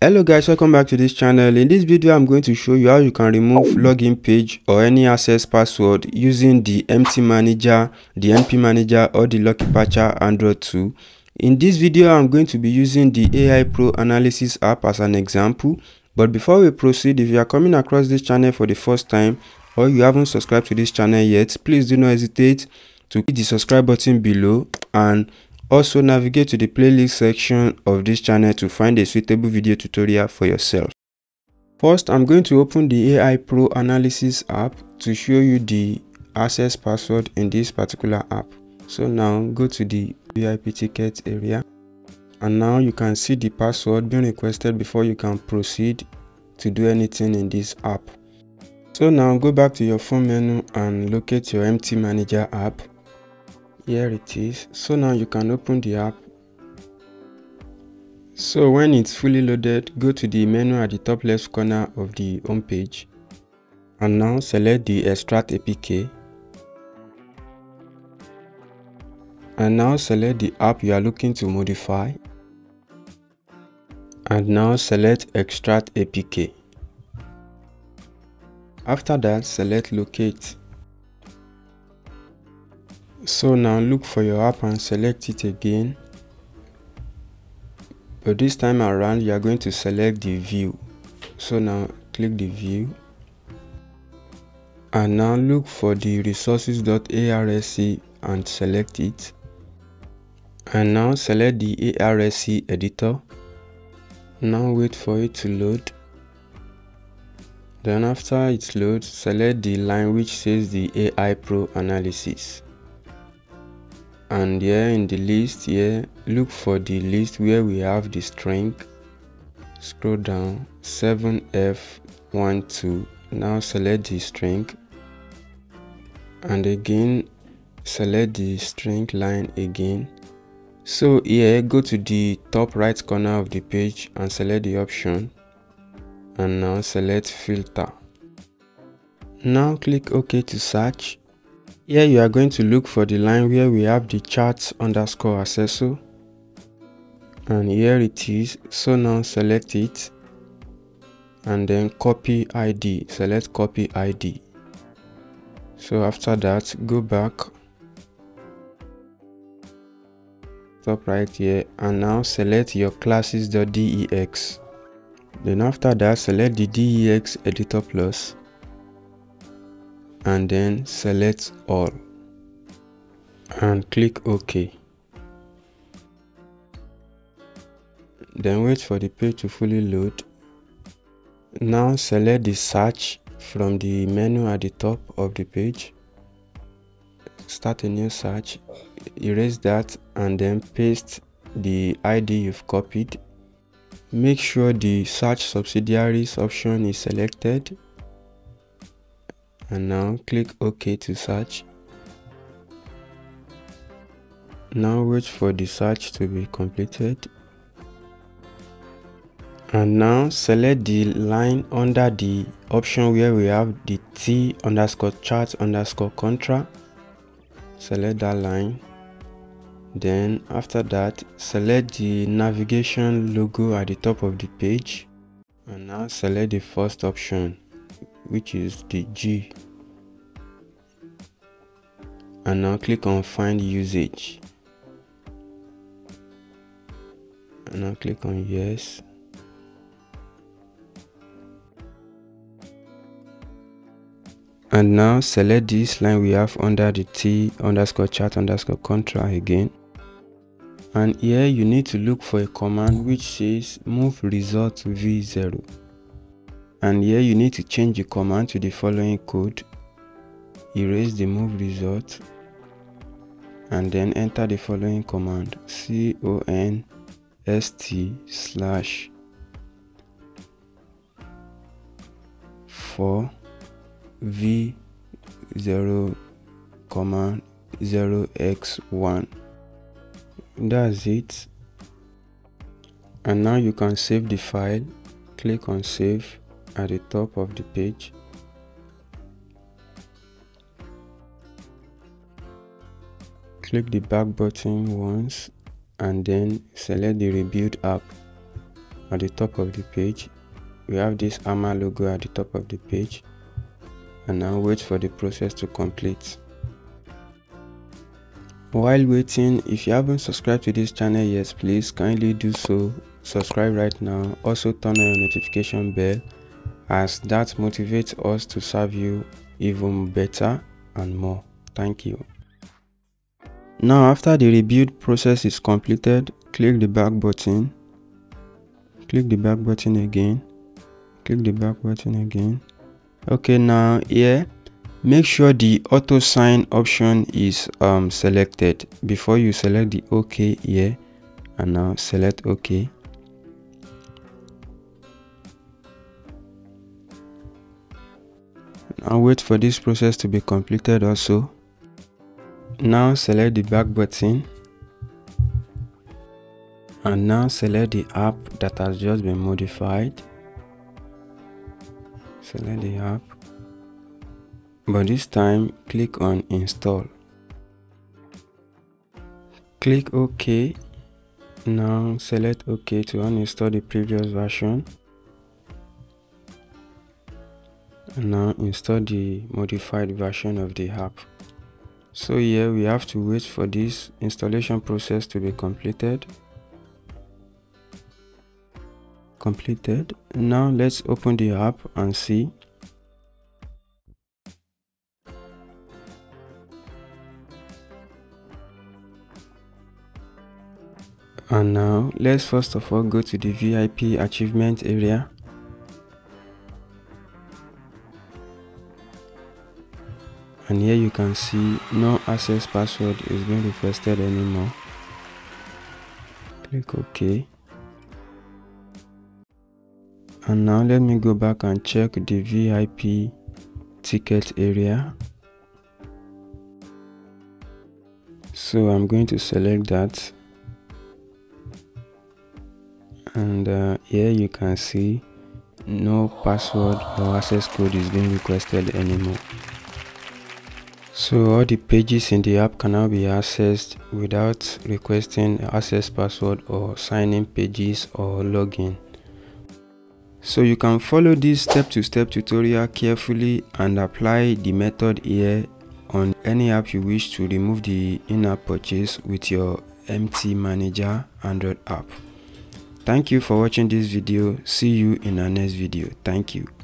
hello guys welcome back to this channel. In this video i'm going to show you how you can remove login page or any access password using the mt manager the np manager or the lucky patcher android 2 in this video i'm going to be using the ai pro analysis app as an example. But before we proceed if you are coming across this channel for the first time or you haven't subscribed to this channel yet please do not hesitate to hit the subscribe button below and also navigate to the playlist section of this channel to find a suitable video tutorial for yourself. First, I'm going to open the AI Pro Analysis app to show you the access password in this particular app. So now go to the VIP ticket area and now you can see the password being requested before you can proceed to do anything in this app. So now go back to your phone menu and locate your MT Manager app here it is. So now you can open the app. So when it's fully loaded go to the menu at the top left corner of the home page. And now select the extract apk and now select the app you are looking to modify. And now select extract apk after that select locate so now look for your app and select it again. But this time around you are going to select the view. So now click the view. And now look for the resources.arsc and select it. And now select the arsc editor. Now wait for it to load. Then after it loads select the line which says the ai pro analysis and here in the list here look for the list where we have the string. Scroll down 7f12 now select the string. And again select the string line again. So here go to the top right corner of the page and select the option. And now select filter. Now click ok to search here you are going to look for the line where we have the chart underscore accessor and here it is. So now select it. And then copy id select copy id so after that go back. Top right here. And now select your classes.dex then after that select the dex editor plus and then select all and click OK. Then wait for the page to fully load. Now select the search from the menu at the top of the page. Start a new search, erase that and then paste the ID you've copied. Make sure the search subsidiaries option is selected and now click OK to search. Now wait for the search to be completed. And now select the line under the option where we have the T underscore chart underscore contra. Select that line. Then after that, select the navigation logo at the top of the page. And now select the first option which is the G. And now click on find usage. And now click on yes. And now select this line we have under the T underscore chart underscore contra again. And here you need to look for a command which says move result v0 and here you need to change the command to the following code. Erase the move result. And then enter the following command. Const slash 4 v0 comma 0x1 that's it. And now you can save the file. Click on save at the top of the page. Click the back button once and then select the rebuild app at the top of the page. We have this AMA logo at the top of the page. And now wait for the process to complete. While waiting if you haven't subscribed to this channel yet please kindly do so. Subscribe right now. Also turn on your notification bell as that motivates us to serve you even better and more. Thank you. Now after the rebuild process is completed click the back button. Click the back button again. Click the back button again. Okay now here make sure the auto sign option is um, selected. Before you select the ok here and now select ok now wait for this process to be completed also. Now select the back button. And now select the app that has just been modified. Select the app. But this time click on install. Click ok. Now select ok to uninstall the previous version now install the modified version of the app. So here we have to wait for this installation process to be completed. Completed. Now let's open the app and see. And now let's first of all go to the VIP achievement area and here you can see no access password is being requested anymore. Click ok. And now let me go back and check the VIP ticket area. So I'm going to select that. And uh, here you can see no password or access code is being requested anymore so all the pages in the app can now be accessed without requesting access password or signing pages or login so you can follow this step-to-step -step tutorial carefully and apply the method here on any app you wish to remove the in-app purchase with your MT Manager Android app. Thank you for watching this video. See you in our next video. Thank you.